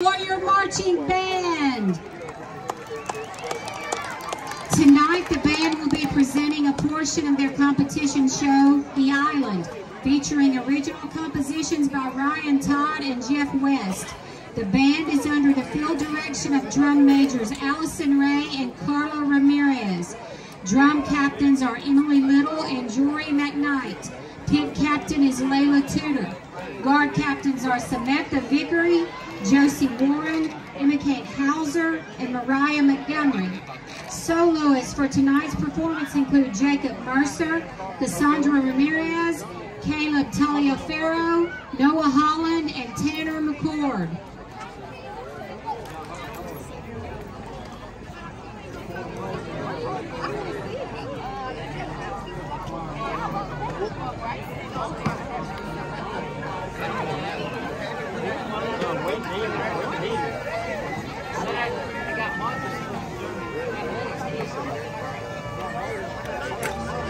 Warrior Marching Band. Tonight, the band will be presenting a portion of their competition show, The Island, featuring original compositions by Ryan Todd and Jeff West. The band is under the field direction of drum majors Allison Ray and Carla Ramirez. Drum captains are Emily Little and Jory McKnight. Pit captain is Layla Tudor. Guard captains are Samantha Vickery, Josie Warren, Emma Kate Hauser, and Mariah Montgomery. Soloists for tonight's performance include Jacob Mercer, Cassandra Ramirez, Caleb Taliaferro, Noah Holland, and Tanner McCord.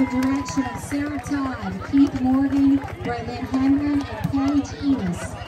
the direction of Sarah Todd, Keith Morgan, Braylon Hanlon, and Paige Enos.